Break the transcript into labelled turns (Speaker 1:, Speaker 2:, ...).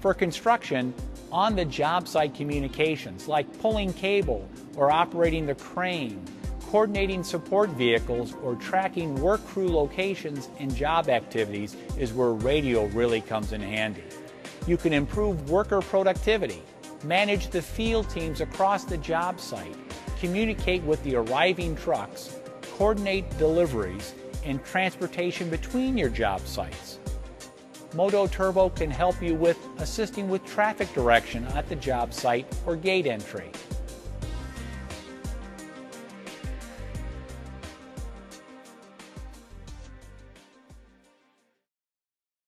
Speaker 1: For construction, on the job site communications like pulling cable or operating the crane, coordinating support vehicles, or tracking work crew locations and job activities is where radio really comes in handy. You can improve worker productivity, manage the field teams across the job site, communicate with the arriving trucks, coordinate deliveries, and transportation between your job sites. MOTOTRBO can help you with assisting with traffic direction at the job site or gate entry